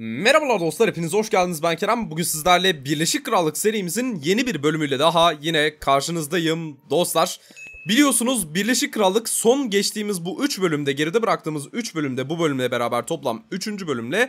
Merhabalar dostlar hepiniz hoş geldiniz ben Kerem. Bugün sizlerle Birleşik Krallık serimizin yeni bir bölümüyle daha yine karşınızdayım dostlar. Biliyorsunuz Birleşik Krallık son geçtiğimiz bu 3 bölümde geride bıraktığımız 3 bölümde bu bölümle beraber toplam 3. bölümle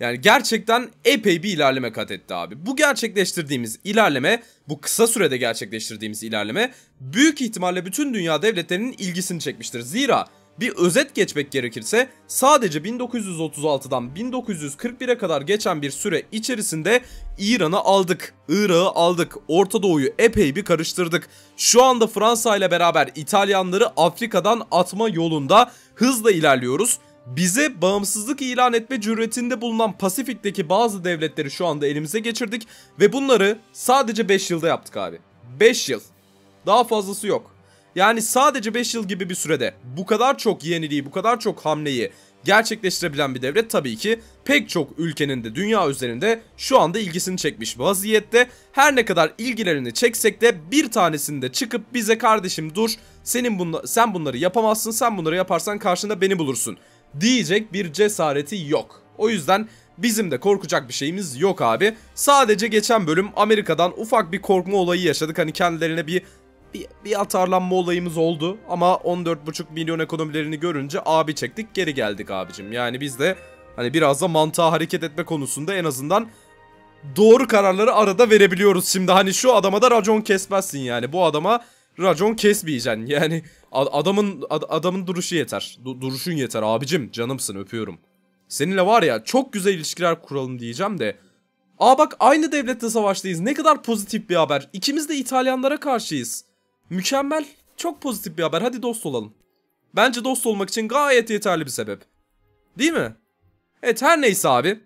yani gerçekten epey bir ilerleme kat etti abi. Bu gerçekleştirdiğimiz ilerleme, bu kısa sürede gerçekleştirdiğimiz ilerleme büyük ihtimalle bütün dünya devletlerinin ilgisini çekmiştir. Zira bir özet geçmek gerekirse sadece 1936'dan 1941'e kadar geçen bir süre içerisinde İran'ı aldık, Irak'ı aldık, Orta Doğu'yu epey bir karıştırdık. Şu anda Fransa ile beraber İtalyanları Afrika'dan atma yolunda hızla ilerliyoruz. Bize bağımsızlık ilan etme cüretinde bulunan Pasifik'teki bazı devletleri şu anda elimize geçirdik ve bunları sadece 5 yılda yaptık abi. 5 yıl. Daha fazlası yok. Yani sadece 5 yıl gibi bir sürede bu kadar çok yeniliği, bu kadar çok hamleyi gerçekleştirebilen bir devlet tabii ki pek çok ülkenin de dünya üzerinde şu anda ilgisini çekmiş vaziyette. Her ne kadar ilgilerini çeksek de bir tanesinde çıkıp bize kardeşim dur senin bunla, sen bunları yapamazsın sen bunları yaparsan karşında beni bulursun diyecek bir cesareti yok. O yüzden bizim de korkacak bir şeyimiz yok abi. Sadece geçen bölüm Amerika'dan ufak bir korkma olayı yaşadık. Hani kendilerine bir bir, bir atarlanma olayımız oldu ama 14,5 milyon ekonomilerini görünce abi çektik geri geldik abicim. Yani biz de hani biraz da mantığa hareket etme konusunda en azından doğru kararları arada verebiliyoruz. Şimdi hani şu adama da racon kesmezsin yani bu adama racon kesmeyeceksin. Yani adamın adamın duruşu yeter. Du duruşun yeter abicim canımsın öpüyorum. Seninle var ya çok güzel ilişkiler kuralım diyeceğim de Aa bak aynı devlette savaştayız. Ne kadar pozitif bir haber. İkimiz de İtalyanlara karşıyız. Mükemmel. Çok pozitif bir haber. Hadi dost olalım. Bence dost olmak için gayet yeterli bir sebep. Değil mi? Evet her neyse abi.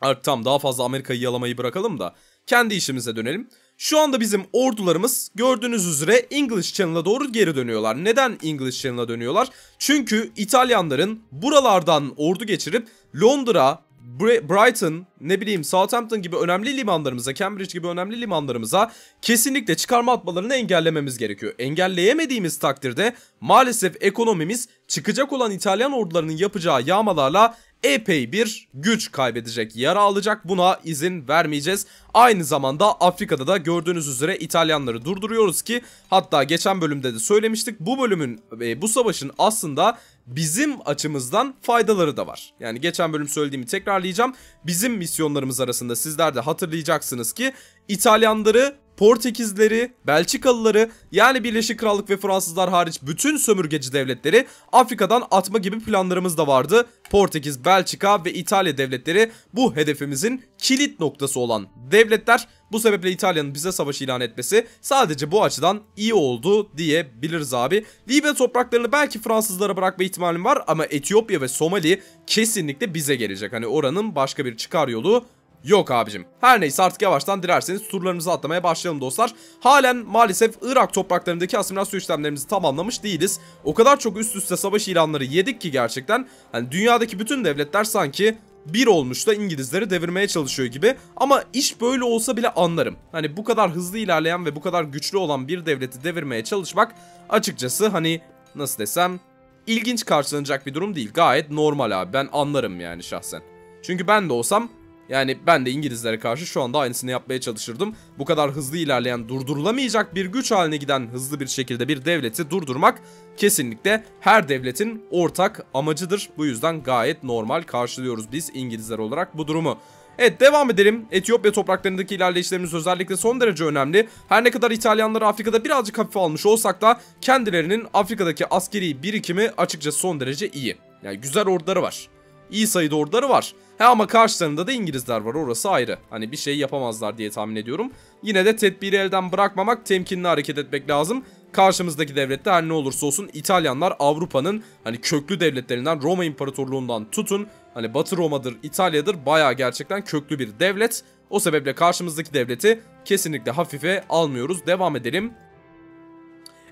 Artık tam daha fazla Amerika'yı yalamayı bırakalım da kendi işimize dönelim. Şu anda bizim ordularımız gördüğünüz üzere English Channel'a doğru geri dönüyorlar. Neden English Channel'a dönüyorlar? Çünkü İtalyanların buralardan ordu geçirip Londra, Brighton, ne bileyim Southampton gibi önemli limanlarımıza, Cambridge gibi önemli limanlarımıza kesinlikle çıkarma atmalarını engellememiz gerekiyor. Engelleyemediğimiz takdirde maalesef ekonomimiz çıkacak olan İtalyan ordularının yapacağı yağmalarla epey bir güç kaybedecek, yara alacak. Buna izin vermeyeceğiz. Aynı zamanda Afrika'da da gördüğünüz üzere İtalyanları durduruyoruz ki hatta geçen bölümde de söylemiştik. Bu bölümün e, bu savaşın aslında bizim açımızdan faydaları da var. Yani geçen bölüm söylediğimi tekrarlayacağım. Bizim misyonlarımız arasında sizler de hatırlayacaksınız ki İtalyanları Portekizleri, Belçikalıları yani Birleşik Krallık ve Fransızlar hariç bütün sömürgeci devletleri Afrika'dan atma gibi planlarımız da vardı. Portekiz, Belçika ve İtalya devletleri bu hedefimizin kilit noktası olan devletler. Bu sebeple İtalya'nın bize savaş ilan etmesi sadece bu açıdan iyi oldu diyebiliriz abi. Libya topraklarını belki Fransızlara bırakma ihtimalim var ama Etiyopya ve Somali kesinlikle bize gelecek. Hani oranın başka bir çıkar yolu Yok abicim. Her neyse artık yavaştan dilerseniz turlarımızı atlamaya başlayalım dostlar. Halen maalesef Irak topraklarındaki asimilasyon işlemlerimizi tamamlamış değiliz. O kadar çok üst üste savaş ilanları yedik ki gerçekten. Hani dünyadaki bütün devletler sanki bir olmuş da İngilizleri devirmeye çalışıyor gibi. Ama iş böyle olsa bile anlarım. Hani bu kadar hızlı ilerleyen ve bu kadar güçlü olan bir devleti devirmeye çalışmak açıkçası hani nasıl desem ilginç karşılanacak bir durum değil. Gayet normal abi ben anlarım yani şahsen. Çünkü ben de olsam yani ben de İngilizlere karşı şu anda aynısını yapmaya çalışırdım. Bu kadar hızlı ilerleyen, durdurulamayacak bir güç haline giden hızlı bir şekilde bir devleti durdurmak kesinlikle her devletin ortak amacıdır. Bu yüzden gayet normal karşılıyoruz biz İngilizler olarak bu durumu. Evet devam edelim. Etiyopya topraklarındaki ilerleyişlerimiz özellikle son derece önemli. Her ne kadar İtalyanlar Afrika'da birazcık hafif almış olsak da kendilerinin Afrika'daki askeri birikimi açıkçası son derece iyi. Yani güzel orduları var. İyi sayıda orduları var. He ama karşılarında da İngilizler var orası ayrı. Hani bir şey yapamazlar diye tahmin ediyorum. Yine de tedbiri elden bırakmamak, temkinli hareket etmek lazım. Karşımızdaki devlette her ne olursa olsun İtalyanlar Avrupa'nın hani köklü devletlerinden Roma İmparatorluğundan tutun hani Batı Roma'dır, İtalya'dır baya gerçekten köklü bir devlet. O sebeple karşımızdaki devleti kesinlikle hafife almıyoruz. Devam edelim.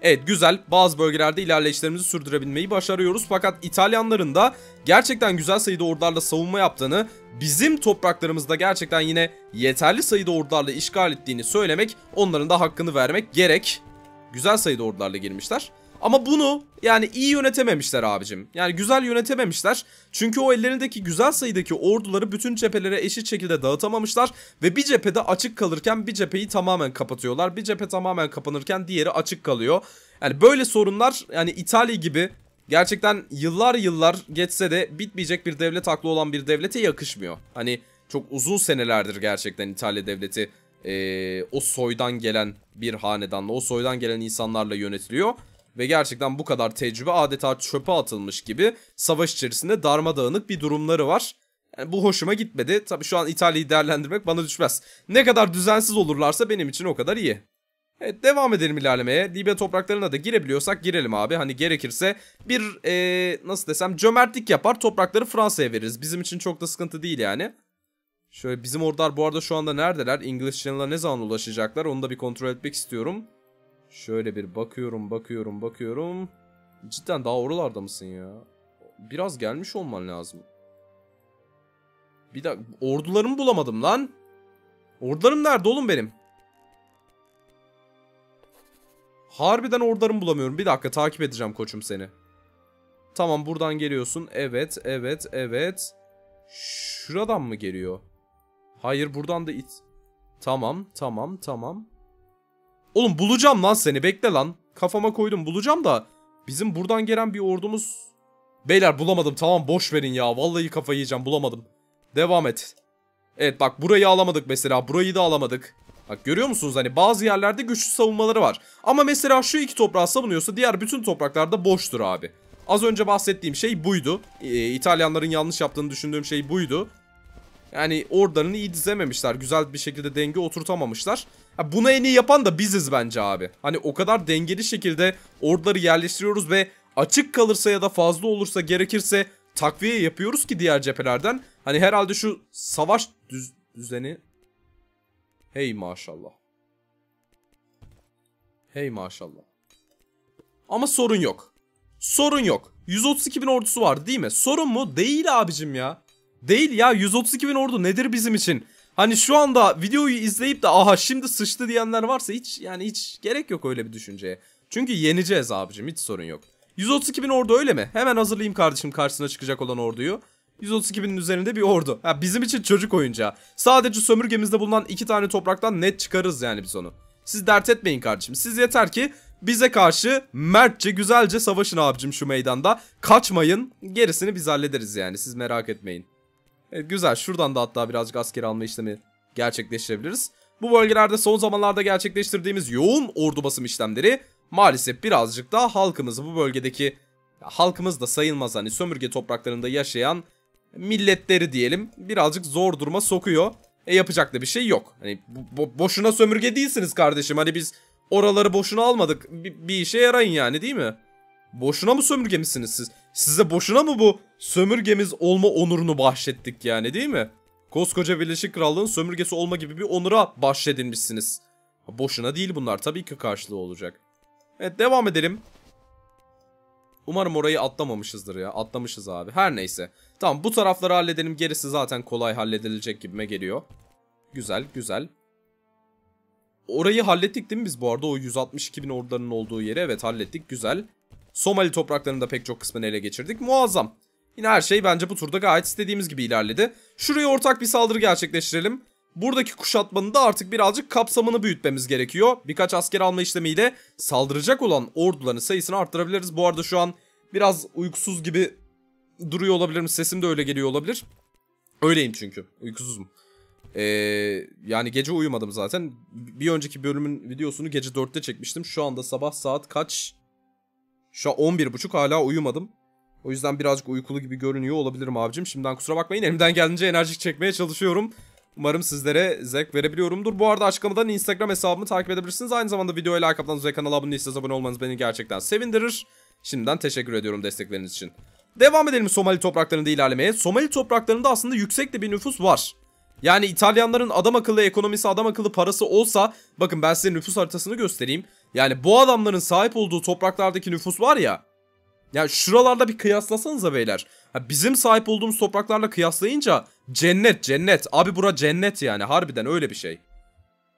Evet güzel bazı bölgelerde ilerleyişlerimizi sürdürebilmeyi başarıyoruz. Fakat İtalyanların da gerçekten güzel sayıda ordularla savunma yaptığını, bizim topraklarımızda gerçekten yine yeterli sayıda ordularla işgal ettiğini söylemek, onların da hakkını vermek gerek. Güzel sayıda ordularla girmişler. Ama bunu yani iyi yönetememişler abicim. Yani güzel yönetememişler. Çünkü o ellerindeki güzel sayıdaki orduları bütün cephelere eşit şekilde dağıtamamışlar. Ve bir cephede açık kalırken bir cepheyi tamamen kapatıyorlar. Bir cephe tamamen kapanırken diğeri açık kalıyor. Yani böyle sorunlar yani İtalya gibi gerçekten yıllar yıllar geçse de bitmeyecek bir devlet aklı olan bir devlete yakışmıyor. Hani çok uzun senelerdir gerçekten İtalya devleti e, o soydan gelen bir hanedanla, o soydan gelen insanlarla yönetiliyor. Ve gerçekten bu kadar tecrübe adeta çöpe atılmış gibi savaş içerisinde darmadağınık bir durumları var. Yani bu hoşuma gitmedi. Tabii şu an İtalya'yı değerlendirmek bana düşmez. Ne kadar düzensiz olurlarsa benim için o kadar iyi. Evet devam edelim ilerlemeye. Libya topraklarına da girebiliyorsak girelim abi. Hani gerekirse bir ee, nasıl desem cömertlik yapar toprakları Fransa'ya veririz. Bizim için çok da sıkıntı değil yani. Şöyle bizim ordular bu arada şu anda neredeler? English Channel'a ne zaman ulaşacaklar? Onu da bir kontrol etmek istiyorum. Şöyle bir bakıyorum, bakıyorum, bakıyorum. Cidden daha oralarda mısın ya? Biraz gelmiş olman lazım. Bir dakika, ordularımı bulamadım lan. Ordularım nerede oğlum benim? Harbiden ordularımı bulamıyorum. Bir dakika takip edeceğim koçum seni. Tamam buradan geliyorsun. Evet, evet, evet. Şuradan mı geliyor? Hayır buradan da it. Tamam, tamam, tamam. Oğlum bulacağım lan seni bekle lan. Kafama koydum bulacağım da. Bizim buradan gelen bir ordumuz... Beyler bulamadım tamam boş verin ya. Vallahi kafayı yiyeceğim bulamadım. Devam et. Evet bak burayı alamadık mesela. Burayı da alamadık. Bak görüyor musunuz hani bazı yerlerde güçlü savunmaları var. Ama mesela şu iki toprağı savunuyorsa diğer bütün topraklarda boştur abi. Az önce bahsettiğim şey buydu. Ee, İtalyanların yanlış yaptığını düşündüğüm şey buydu. Yani ordularını iyi dizememişler. Güzel bir şekilde denge oturtamamışlar. Ha, bunu en iyi yapan da biziz bence abi. Hani o kadar dengeli şekilde orduları yerleştiriyoruz ve açık kalırsa ya da fazla olursa gerekirse takviye yapıyoruz ki diğer cephelerden. Hani herhalde şu savaş düz düzeni... Hey maşallah. Hey maşallah. Ama sorun yok. Sorun yok. 132 bin ordusu var değil mi? Sorun mu? Değil abicim ya. Değil ya 132 bin ordu nedir bizim için? Hani şu anda videoyu izleyip de aha şimdi sıçtı diyenler varsa hiç yani hiç gerek yok öyle bir düşünceye. Çünkü yeneceğiz abicim hiç sorun yok. 132 bin ordu öyle mi? Hemen hazırlayayım kardeşim karşısına çıkacak olan orduyu. 132 binin üzerinde bir ordu. Ha, bizim için çocuk oyuncağı. Sadece sömürgemizde bulunan iki tane topraktan net çıkarız yani biz onu. Siz dert etmeyin kardeşim. Siz yeter ki bize karşı mertçe güzelce savaşın abicim şu meydanda. Kaçmayın. Gerisini biz hallederiz yani siz merak etmeyin. Evet, güzel. Şuradan da hatta birazcık asker alma işlemi gerçekleştirebiliriz. Bu bölgelerde son zamanlarda gerçekleştirdiğimiz yoğun ordu basım işlemleri maalesef birazcık daha halkımızı bu bölgedeki halkımız da sayılmaz hani sömürge topraklarında yaşayan milletleri diyelim birazcık zor duruma sokuyor. E yapacak da bir şey yok. Hani bo boşuna sömürge değilsiniz kardeşim. Hani biz oraları boşuna almadık. Bir, bir işe yarayın yani değil mi? Boşuna mı sömürgemisiniz siz? Size boşuna mı bu sömürgemiz olma onurunu bahşettik yani değil mi? Koskoca Birleşik Krallığın sömürgesi olma gibi bir onura bahşedilmişsiniz. Boşuna değil bunlar tabii ki karşılığı olacak. Evet devam edelim. Umarım orayı atlamamışızdır ya. Atlamışız abi. Her neyse. Tamam bu tarafları halledelim. Gerisi zaten kolay halledilecek gibime geliyor. Güzel güzel. Orayı hallettik değil mi biz bu arada? O 162 bin ordularının olduğu yeri. Evet hallettik. Güzel. Somali topraklarının da pek çok kısmını ele geçirdik. Muazzam. Yine her şey bence bu turda gayet istediğimiz gibi ilerledi. Şuraya ortak bir saldırı gerçekleştirelim. Buradaki kuşatmanın da artık birazcık kapsamını büyütmemiz gerekiyor. Birkaç asker alma işlemiyle saldıracak olan orduların sayısını arttırabiliriz. Bu arada şu an biraz uykusuz gibi duruyor olabilirim. Sesim de öyle geliyor olabilir. Öyleyim çünkü. Uykusuzum. Ee, yani gece uyumadım zaten. Bir önceki bölümün videosunu gece 4'te çekmiştim. Şu anda sabah saat kaç? Şu an 11.30 hala uyumadım. O yüzden birazcık uykulu gibi görünüyor olabilirim abicim. Şimdiden kusura bakmayın elimden geldiğince enerjik çekmeye çalışıyorum. Umarım sizlere zevk verebiliyorumdur. Bu arada açıklamadan Instagram hesabımı takip edebilirsiniz. Aynı zamanda videoya like atmanız ve kanala abone değilseniz abone olmanız beni gerçekten sevindirir. Şimdiden teşekkür ediyorum destekleriniz için. Devam edelim Somali topraklarında ilerlemeye. Somali topraklarında aslında yüksek de bir nüfus var. Yani İtalyanların adam akıllı ekonomisi, adam akıllı parası olsa bakın ben size nüfus haritasını göstereyim. Yani bu adamların sahip olduğu topraklardaki nüfus var ya. Ya şuralarda bir kıyaslasanıza beyler. Ha, bizim sahip olduğumuz topraklarla kıyaslayınca cennet cennet. Abi bura cennet yani harbiden öyle bir şey.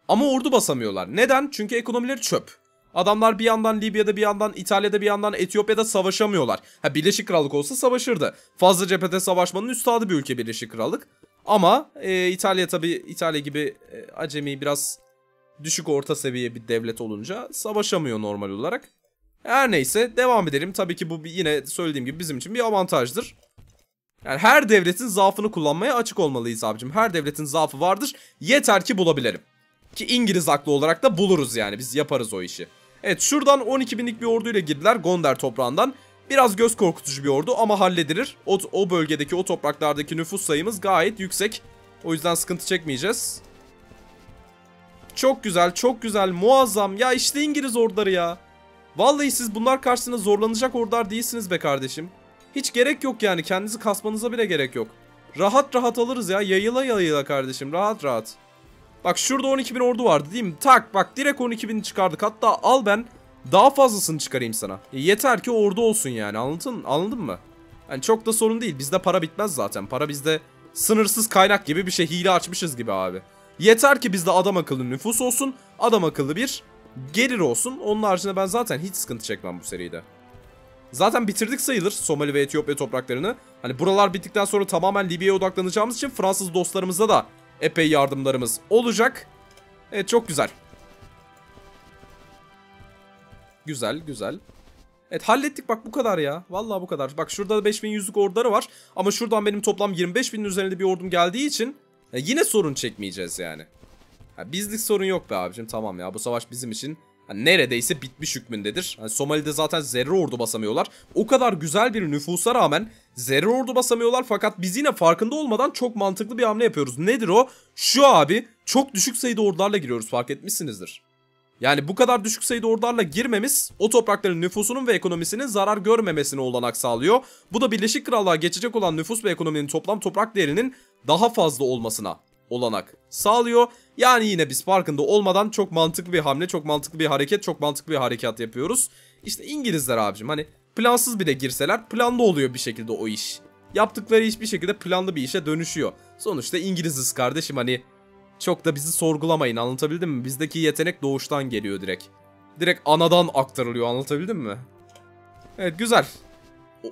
Ama ordu basamıyorlar. Neden? Çünkü ekonomileri çöp. Adamlar bir yandan Libya'da bir yandan İtalya'da bir yandan Etiyopya'da savaşamıyorlar. Ha Birleşik Krallık olsa savaşırdı. Fazla cephete savaşmanın üstadı bir ülke Birleşik Krallık. Ama e, İtalya tabi İtalya gibi e, acemi biraz düşük orta seviye bir devlet olunca savaşamıyor normal olarak. Her neyse devam edelim. Tabii ki bu yine söylediğim gibi bizim için bir avantajdır. Yani her devletin zaafını kullanmaya açık olmalıyız abicim. Her devletin zaafı vardır. Yeter ki bulabilelim. Ki İngiliz aklı olarak da buluruz yani. Biz yaparız o işi. Evet şuradan 12 binlik bir orduyla girdiler Gondar toprağından. Biraz göz korkutucu bir ordu ama halledilir. O, o bölgedeki o topraklardaki nüfus sayımız gayet yüksek. O yüzden sıkıntı çekmeyeceğiz. Çok güzel çok güzel muazzam. Ya işte İngiliz orduları ya. Vallahi siz bunlar karşısında zorlanacak ordular değilsiniz be kardeşim. Hiç gerek yok yani kendinizi kasmanıza bile gerek yok. Rahat rahat alırız ya yayıla yayıla kardeşim rahat rahat. Bak şurada 12.000 ordu vardı değil mi? Tak bak direkt 12.000 çıkardık. Hatta al ben daha fazlasını çıkarayım sana. E, yeter ki ordu olsun yani anladın, anladın mı? Yani çok da sorun değil. Bizde para bitmez zaten. Para bizde sınırsız kaynak gibi bir şey. Hile açmışız gibi abi. Yeter ki bizde adam akıllı nüfus olsun. Adam akıllı bir gelir olsun. Onun haricinde ben zaten hiç sıkıntı çekmem bu seride. Zaten bitirdik sayılır Somali ve Etiyopya topraklarını. Hani buralar bittikten sonra tamamen Libya'ya odaklanacağımız için Fransız dostlarımızda da epey yardımlarımız olacak. Evet çok güzel. Güzel güzel. Evet hallettik bak bu kadar ya. Vallahi bu kadar. Bak şurada da 5100'lük orduları var. Ama şuradan benim toplam 25.000'in üzerinde bir ordum geldiği için ya yine sorun çekmeyeceğiz yani. Ha, bizlik sorun yok be abicim tamam ya bu savaş bizim için hani neredeyse bitmiş hükmündedir. Hani Somali'de zaten zerre ordu basamıyorlar. O kadar güzel bir nüfusa rağmen zerre ordu basamıyorlar fakat biz yine farkında olmadan çok mantıklı bir hamle yapıyoruz. Nedir o? Şu abi çok düşük sayıda ordularla giriyoruz fark etmişsinizdir. Yani bu kadar düşük sayıda ordularla girmemiz o toprakların nüfusunun ve ekonomisinin zarar görmemesine olanak sağlıyor. Bu da Birleşik Krallığa geçecek olan nüfus ve ekonominin toplam toprak değerinin daha fazla olmasına olanak sağlıyor. Yani yine biz farkında olmadan çok mantıklı bir hamle, çok mantıklı bir hareket, çok mantıklı bir harekat yapıyoruz. İşte İngilizler abicim hani plansız bile girseler planlı oluyor bir şekilde o iş. Yaptıkları iş bir şekilde planlı bir işe dönüşüyor. Sonuçta İngiliziz kardeşim hani çok da bizi sorgulamayın anlatabildim mi? Bizdeki yetenek doğuştan geliyor direkt. Direkt anadan aktarılıyor anlatabildim mi? Evet güzel.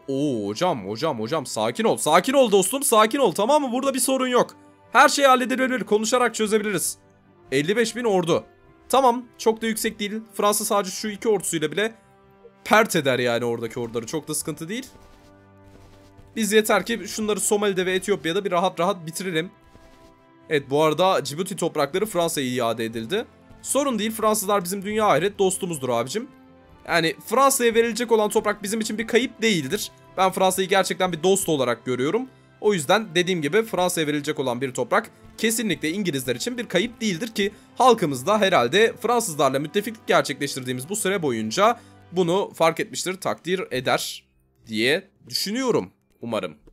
Oo hocam hocam hocam sakin ol. Sakin ol dostum sakin ol tamam mı? Burada bir sorun yok. Her şeyi halledilebilir konuşarak çözebiliriz. 55 bin ordu. Tamam çok da yüksek değil. Fransa sadece şu iki ordusuyla bile pert eder yani oradaki orduları. Çok da sıkıntı değil. Biz yeter ki şunları Somali'de ve Etiyopya'da bir rahat rahat bitirelim. Evet bu arada Djibouti toprakları Fransa'ya iade edildi. Sorun değil Fransızlar bizim dünya ahiret dostumuzdur abicim. Yani Fransa'ya verilecek olan toprak bizim için bir kayıp değildir. Ben Fransa'yı gerçekten bir dost olarak görüyorum. O yüzden dediğim gibi Fransa'ya verilecek olan bir toprak kesinlikle İngilizler için bir kayıp değildir ki halkımız da herhalde Fransızlarla müttefiklik gerçekleştirdiğimiz bu süre boyunca bunu fark etmiştir, takdir eder diye düşünüyorum umarım.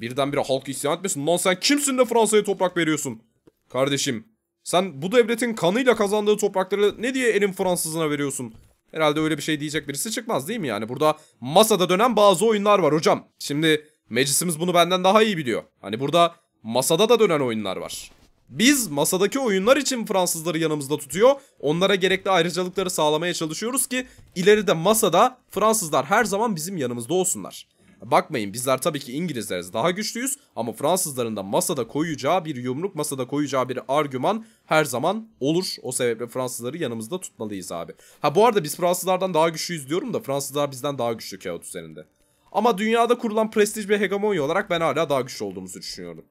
Birdenbire halk isyan etmesin. Lan sen kimsin de Fransa'ya toprak veriyorsun? Kardeşim sen bu devletin kanıyla kazandığı toprakları ne diye elin Fransızına veriyorsun? Herhalde öyle bir şey diyecek birisi çıkmaz değil mi yani? Burada masada dönen bazı oyunlar var hocam. Şimdi meclisimiz bunu benden daha iyi biliyor. Hani burada masada da dönen oyunlar var. Biz masadaki oyunlar için Fransızları yanımızda tutuyor. Onlara gerekli ayrıcalıkları sağlamaya çalışıyoruz ki ileride masada Fransızlar her zaman bizim yanımızda olsunlar. Bakmayın bizler tabii ki İngilizleriz daha güçlüyüz ama Fransızların da masada koyacağı bir yumruk, masada koyacağı bir argüman her zaman olur. O sebeple Fransızları yanımızda tutmalıyız abi. Ha bu arada biz Fransızlardan daha güçlüyüz diyorum da Fransızlar bizden daha güçlü kağıt üzerinde. Ama dünyada kurulan prestij ve hegemonya olarak ben hala daha güçlü olduğumuzu düşünüyorum.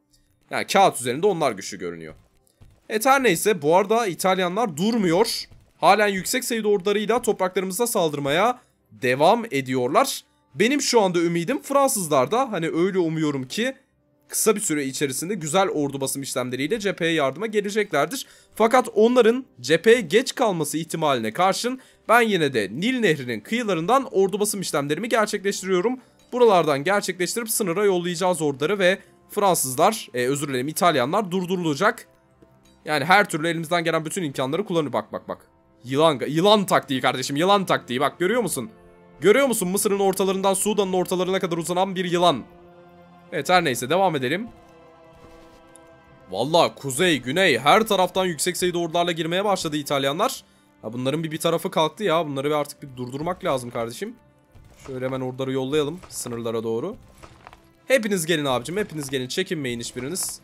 Yani kağıt üzerinde onlar güçlü görünüyor. Evet her neyse bu arada İtalyanlar durmuyor. Halen yüksek sayıda ordularıyla topraklarımıza saldırmaya devam ediyorlar. Benim şu anda ümidim Fransızlarda hani öyle umuyorum ki kısa bir süre içerisinde güzel ordu basım işlemleriyle cepheye yardıma geleceklerdir. Fakat onların cepheye geç kalması ihtimaline karşın ben yine de Nil Nehri'nin kıyılarından ordu basım işlemlerimi gerçekleştiriyorum. Buralardan gerçekleştirip sınıra yollayacağız orduları ve Fransızlar, e, özür dilerim İtalyanlar durdurulacak. Yani her türlü elimizden gelen bütün imkanları kullanır. Bak bak bak. Yılan, yılan taktiği kardeşim yılan taktiği bak görüyor musun? Görüyor musun Mısır'ın ortalarından Sudan'ın ortalarına kadar uzanan bir yılan. Evet her neyse devam edelim. Valla kuzey, güney her taraftan yüksek sayıda ordularla girmeye başladı İtalyanlar. Ha bunların bir bir tarafı kalktı ya. Bunları bir artık bir durdurmak lazım kardeşim. Şöyle hemen orduları yollayalım sınırlara doğru. Hepiniz gelin abicim. Hepiniz gelin. Çekinmeyin hiçbiriniz.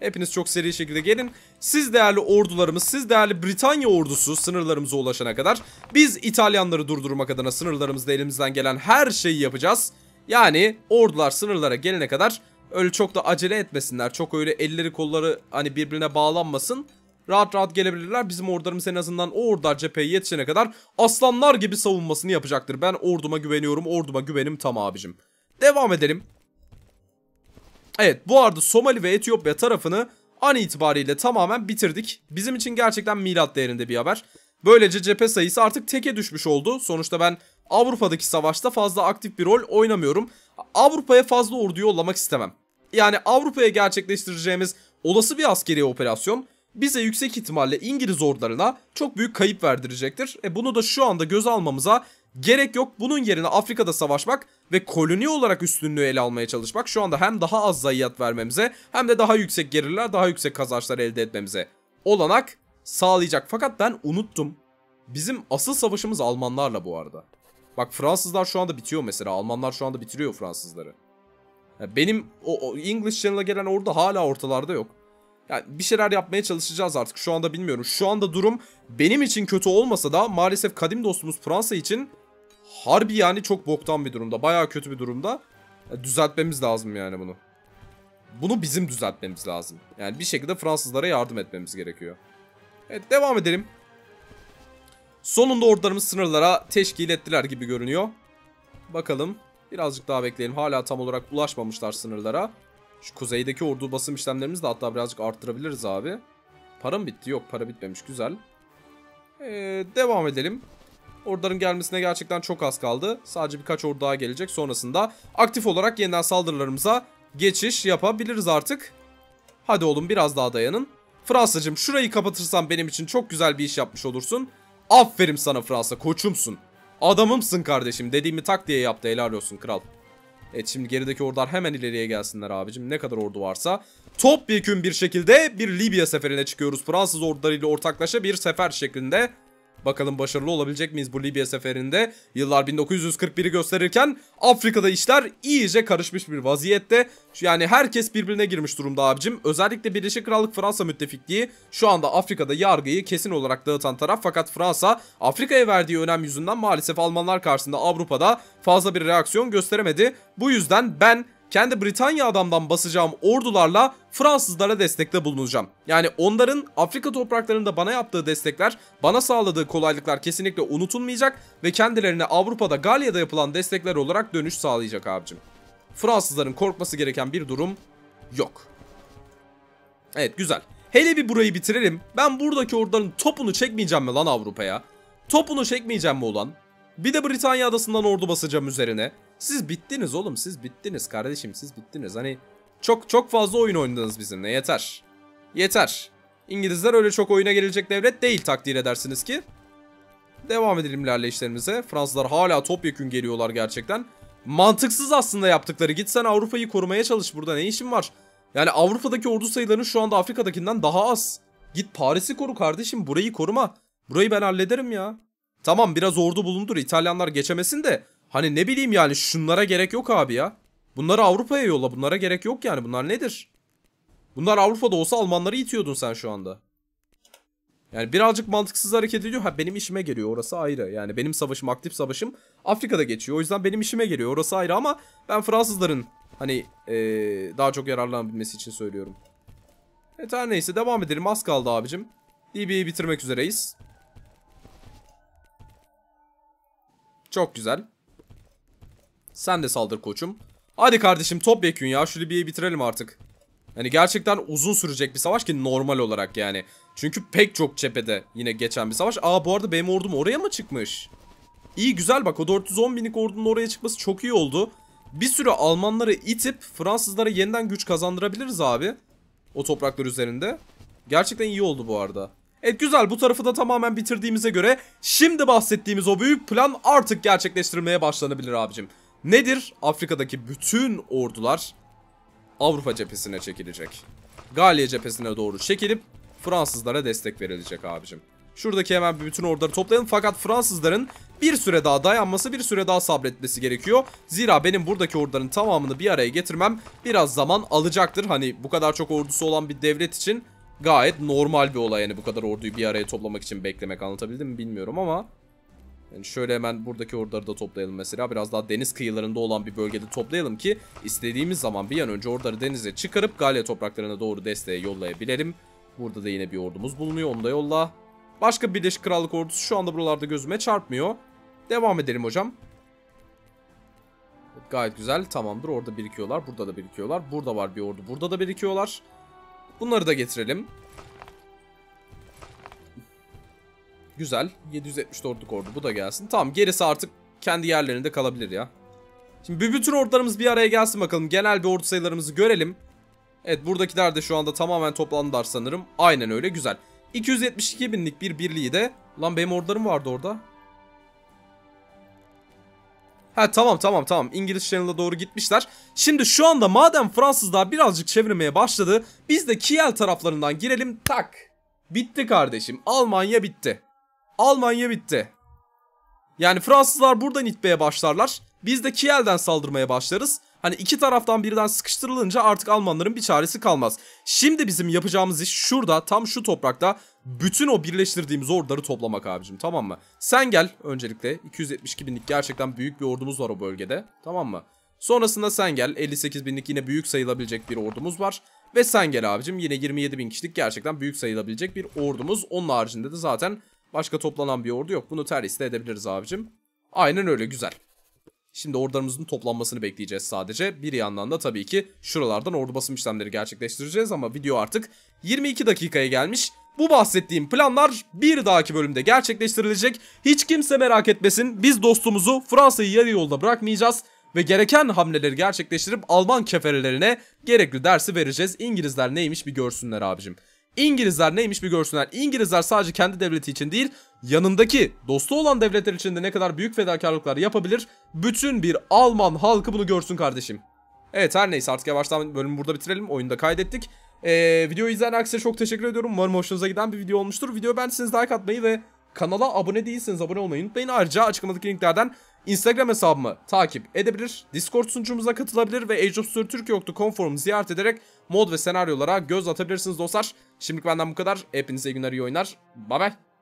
Hepiniz çok seri şekilde gelin. Siz değerli ordularımız, siz değerli Britanya ordusu sınırlarımıza ulaşana kadar biz İtalyanları durdurmak adına sınırlarımızda elimizden gelen her şeyi yapacağız. Yani ordular sınırlara gelene kadar öyle çok da acele etmesinler. Çok öyle elleri kolları hani birbirine bağlanmasın. Rahat rahat gelebilirler. Bizim ordularımız en azından o ordular cepheye yetişene kadar aslanlar gibi savunmasını yapacaktır. Ben orduma güveniyorum. Orduma güvenim tam abicim. Devam edelim. Evet bu arada Somali ve Etiyopya tarafını an itibariyle tamamen bitirdik. Bizim için gerçekten milat değerinde bir haber. Böylece cephe sayısı artık teke düşmüş oldu. Sonuçta ben Avrupa'daki savaşta fazla aktif bir rol oynamıyorum. Avrupa'ya fazla ordu yollamak istemem. Yani Avrupa'ya gerçekleştireceğimiz olası bir askeri operasyon bize yüksek ihtimalle İngiliz ordularına çok büyük kayıp verdirecektir. E bunu da şu anda göz almamıza gerek yok. Bunun yerine Afrika'da savaşmak ve koloni olarak üstünlüğü ele almaya çalışmak şu anda hem daha az zayiat vermemize hem de daha yüksek gelirler, daha yüksek kazançlar elde etmemize olanak sağlayacak. Fakat ben unuttum. Bizim asıl savaşımız Almanlarla bu arada. Bak Fransızlar şu anda bitiyor mesela. Almanlar şu anda bitiriyor Fransızları. benim o, o English Channel'a gelen orada hala ortalarda yok. Yani bir şeyler yapmaya çalışacağız artık. Şu anda bilmiyorum. Şu anda durum benim için kötü olmasa da maalesef kadim dostumuz Fransa için harbi yani çok boktan bir durumda. Baya kötü bir durumda. düzeltmemiz lazım yani bunu. Bunu bizim düzeltmemiz lazım. Yani bir şekilde Fransızlara yardım etmemiz gerekiyor. Evet devam edelim. Sonunda ordularımız sınırlara teşkil ettiler gibi görünüyor. Bakalım. Birazcık daha bekleyelim. Hala tam olarak ulaşmamışlar sınırlara. Şu kuzeydeki ordu basım işlemlerimizi de hatta birazcık arttırabiliriz abi. Para mı bitti? Yok para bitmemiş. Güzel. Ee, devam edelim. Orduların gelmesine gerçekten çok az kaldı. Sadece birkaç ordu daha gelecek. Sonrasında aktif olarak yeniden saldırılarımıza geçiş yapabiliriz artık. Hadi oğlum biraz daha dayanın. Fransa'cığım şurayı kapatırsan benim için çok güzel bir iş yapmış olursun. Aferin sana Fransa koçumsun. Adamımsın kardeşim dediğimi tak diye yaptı helal olsun kral. Evet şimdi gerideki ordular hemen ileriye gelsinler abicim. Ne kadar ordu varsa. Topyekün bir şekilde bir Libya seferine çıkıyoruz. Fransız ordularıyla ortaklaşa bir sefer şeklinde. Bakalım başarılı olabilecek miyiz bu Libya seferinde? Yıllar 1941'i gösterirken Afrika'da işler iyice karışmış bir vaziyette. Yani herkes birbirine girmiş durumda abicim. Özellikle Birleşik Krallık Fransa müttefikliği şu anda Afrika'da yargıyı kesin olarak dağıtan taraf. Fakat Fransa Afrika'ya verdiği önem yüzünden maalesef Almanlar karşısında Avrupa'da fazla bir reaksiyon gösteremedi. Bu yüzden ben kendi Britanya adamdan basacağım ordularla Fransızlara destekte bulunacağım. Yani onların Afrika topraklarında bana yaptığı destekler, bana sağladığı kolaylıklar kesinlikle unutulmayacak ve kendilerine Avrupa'da Galya'da yapılan destekler olarak dönüş sağlayacak abicim. Fransızların korkması gereken bir durum yok. Evet güzel. Hele bir burayı bitirelim. Ben buradaki orduların topunu çekmeyeceğim mi lan Avrupa'ya? Topunu çekmeyeceğim mi ulan? Bir de Britanya adasından ordu basacağım üzerine. Siz bittiniz oğlum siz bittiniz kardeşim siz bittiniz. Hani çok çok fazla oyun oynadınız bizimle yeter. Yeter. İngilizler öyle çok oyuna gelecek devlet değil takdir edersiniz ki. Devam edelim ilerleyişlerimize. Fransızlar hala topyekün geliyorlar gerçekten. Mantıksız aslında yaptıkları. Git sen Avrupa'yı korumaya çalış burada ne işin var? Yani Avrupa'daki ordu sayılarının şu anda Afrika'dakinden daha az. Git Paris'i koru kardeşim burayı koruma. Burayı ben hallederim ya. Tamam biraz ordu bulundur İtalyanlar geçemesin de Hani ne bileyim yani şunlara gerek yok abi ya. Bunları Avrupa'ya yolla. Bunlara gerek yok yani. Bunlar nedir? Bunlar Avrupa'da olsa Almanları itiyordun sen şu anda. Yani birazcık mantıksız hareket ediyor. Ha benim işime geliyor orası ayrı. Yani benim savaşım aktif savaşım Afrika'da geçiyor. O yüzden benim işime geliyor orası ayrı ama ben Fransızların hani ee, daha çok yararlanabilmesi için söylüyorum. Evet her neyse devam edelim. Az kaldı abicim. Libya'yı bitirmek üzereyiz. Çok güzel. Sen de saldır koçum. Hadi kardeşim topyekün ya şu Libya'yı bitirelim artık. Yani gerçekten uzun sürecek bir savaş ki normal olarak yani. Çünkü pek çok cephede yine geçen bir savaş. Aa bu arada benim ordum oraya mı çıkmış? İyi güzel bak o 410 binlik ordunun oraya çıkması çok iyi oldu. Bir süre Almanları itip Fransızlara yeniden güç kazandırabiliriz abi. O topraklar üzerinde. Gerçekten iyi oldu bu arada. Evet güzel bu tarafı da tamamen bitirdiğimize göre şimdi bahsettiğimiz o büyük plan artık gerçekleştirilmeye başlanabilir abicim. Nedir? Afrika'daki bütün ordular Avrupa cephesine çekilecek. Galya cephesine doğru çekilip Fransızlara destek verilecek abicim. Şuradaki hemen bütün orduları toplayalım. Fakat Fransızların bir süre daha dayanması, bir süre daha sabretmesi gerekiyor. Zira benim buradaki orduların tamamını bir araya getirmem biraz zaman alacaktır. Hani bu kadar çok ordusu olan bir devlet için gayet normal bir olay. Yani bu kadar orduyu bir araya toplamak için beklemek anlatabildim mi bilmiyorum ama... Yani şöyle hemen buradaki orduları da toplayalım mesela. Biraz daha deniz kıyılarında olan bir bölgede toplayalım ki istediğimiz zaman bir an önce orduları denize çıkarıp Galya topraklarına doğru desteğe yollayabilelim. Burada da yine bir ordumuz bulunuyor. Onu da yolla. Başka Birleşik Krallık ordusu şu anda buralarda gözüme çarpmıyor. Devam edelim hocam. Gayet güzel. Tamamdır. Orada birikiyorlar. Burada da birikiyorlar. Burada var bir ordu. Burada da birikiyorlar. Bunları da getirelim. Güzel. 774'lük ordu. Bu da gelsin. Tamam gerisi artık kendi yerlerinde kalabilir ya. Şimdi bütün ordularımız bir araya gelsin bakalım. Genel bir ordu sayılarımızı görelim. Evet buradakiler de şu anda tamamen toplandılar sanırım. Aynen öyle güzel. 272 binlik bir birliği de... Lan benim ordularım vardı orada. Ha tamam tamam tamam İngiliz Channel'a doğru gitmişler. Şimdi şu anda madem Fransızlar birazcık çevirmeye başladı. Biz de Kiel taraflarından girelim tak. Bitti kardeşim Almanya bitti. Almanya bitti. Yani Fransızlar buradan itmeye başlarlar. Biz de Kiel'den saldırmaya başlarız. Hani iki taraftan birden sıkıştırılınca artık Almanların bir çaresi kalmaz. Şimdi bizim yapacağımız iş şurada tam şu toprakta bütün o birleştirdiğimiz orduları toplamak abicim tamam mı? Sen gel öncelikle 272 binlik gerçekten büyük bir ordumuz var o bölgede tamam mı? Sonrasında sen gel 58 binlik yine büyük sayılabilecek bir ordumuz var. Ve sen gel abicim yine 27 bin kişilik gerçekten büyük sayılabilecek bir ordumuz. Onun haricinde de zaten başka toplanan bir ordu yok. Bunu terhis edebiliriz abicim. Aynen öyle güzel. Şimdi ordularımızın toplanmasını bekleyeceğiz sadece. Bir yandan da tabii ki şuralardan ordu basım işlemleri gerçekleştireceğiz ama video artık 22 dakikaya gelmiş. Bu bahsettiğim planlar bir dahaki bölümde gerçekleştirilecek. Hiç kimse merak etmesin. Biz dostumuzu Fransa'yı yarı yolda bırakmayacağız ve gereken hamleleri gerçekleştirip Alman keferelerine gerekli dersi vereceğiz. İngilizler neymiş bir görsünler abicim. İngilizler neymiş bir görsünler. İngilizler sadece kendi devleti için değil, yanındaki dostu olan devletler için de ne kadar büyük fedakarlıklar yapabilir. Bütün bir Alman halkı bunu görsün kardeşim. Evet her neyse artık yavaştan bölümü burada bitirelim. Oyunu da kaydettik. Ee, videoyu izleyen herkese çok teşekkür ediyorum. Umarım hoşunuza giden bir video olmuştur. Video beğendiyseniz like atmayı ve kanala abone değilseniz abone olmayı unutmayın. Ayrıca açıklamadaki linklerden Instagram hesabımı takip edebilir, Discord sunucumuza katılabilir ve Age of Story Türkiye.com forumu ziyaret ederek mod ve senaryolara göz atabilirsiniz dostlar. Şimdilik benden bu kadar. Hepinize iyi günler, iyi oyunlar. Bye bye.